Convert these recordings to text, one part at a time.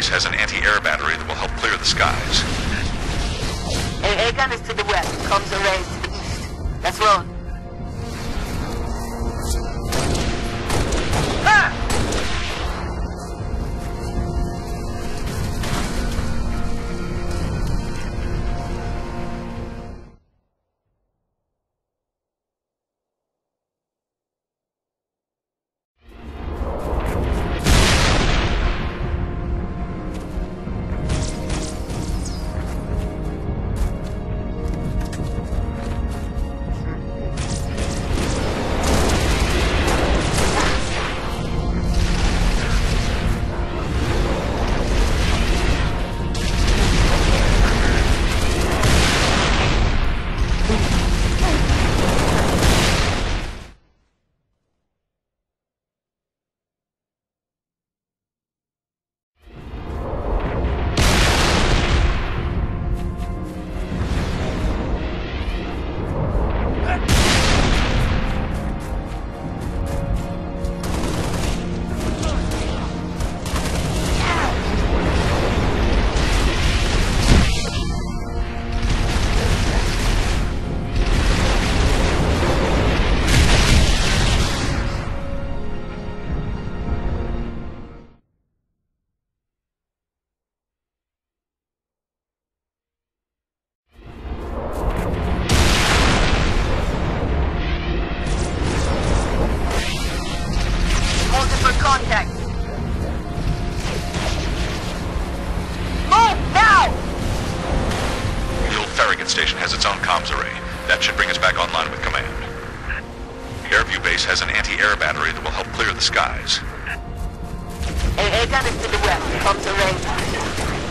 Base has an anti-air battery that will help clear the skies. AA gun is to the west, comms array is to the east. Let's roll. Station has its own comms array. That should bring us back online with command. Airview Base has an anti-air battery that will help clear the skies. To the west, comms array.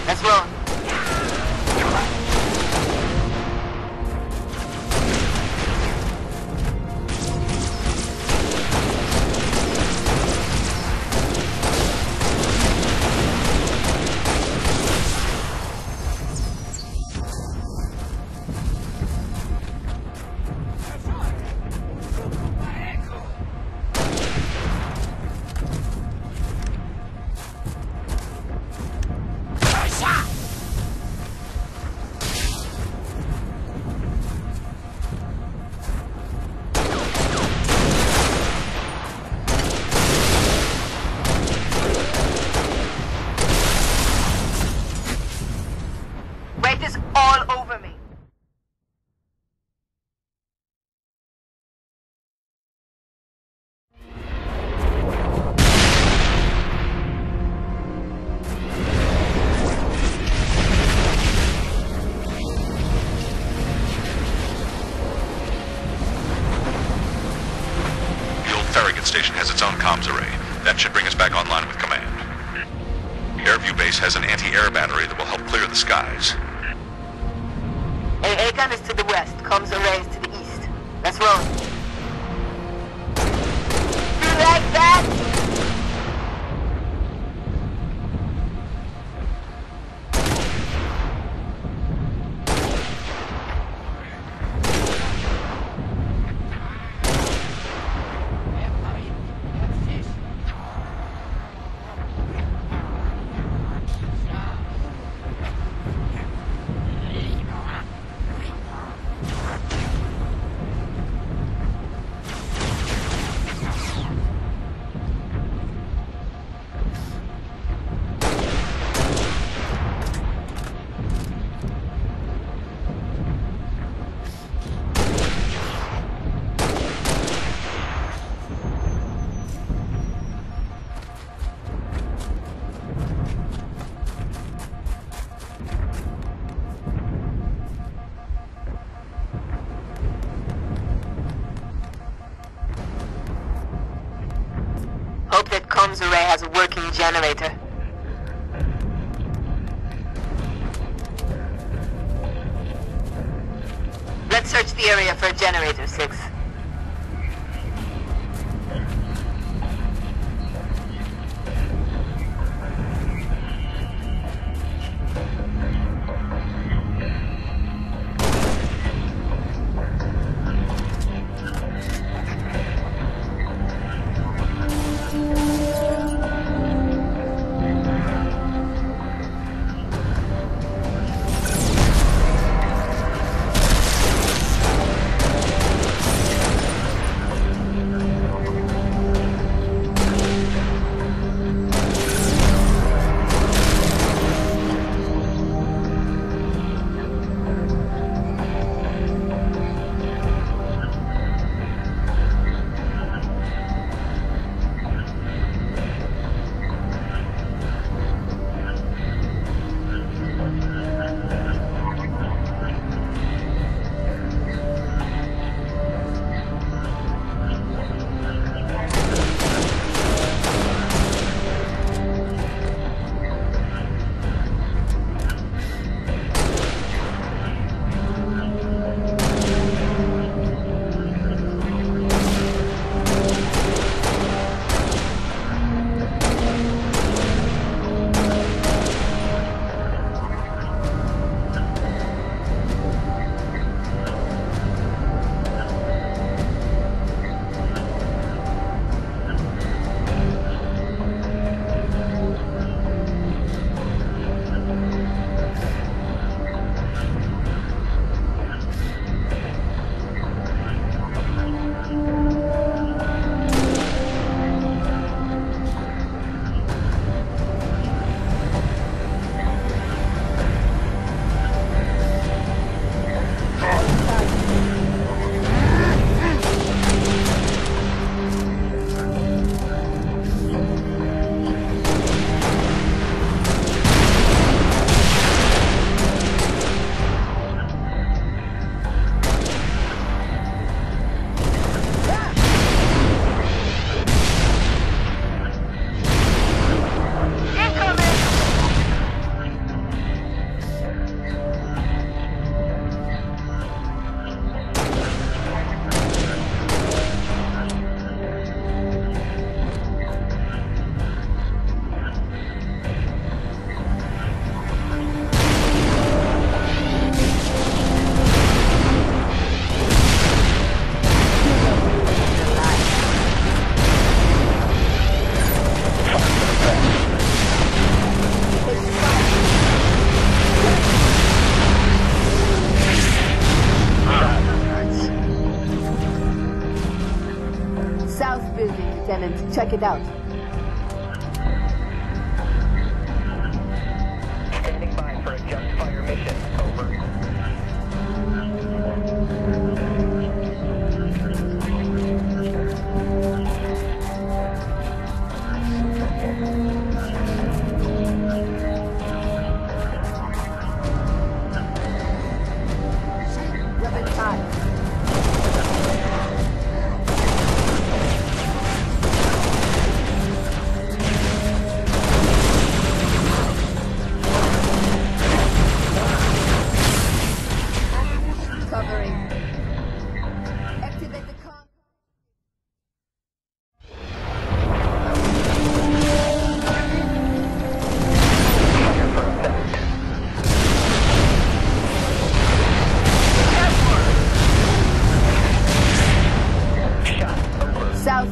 Let's roll. Anti-air battery that will help clear the skies. AA gun is to the west, comms array is to the east. Let's roll. You like that? That comms array has a working generator. Let's search the area for a generator, Six. Check it out.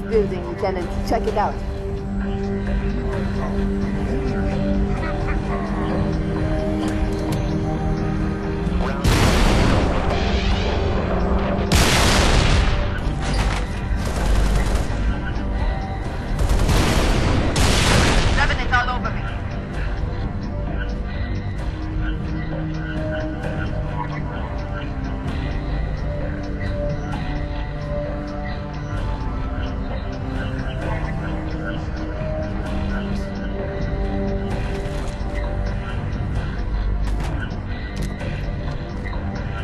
Building, Lieutenant. Check it out.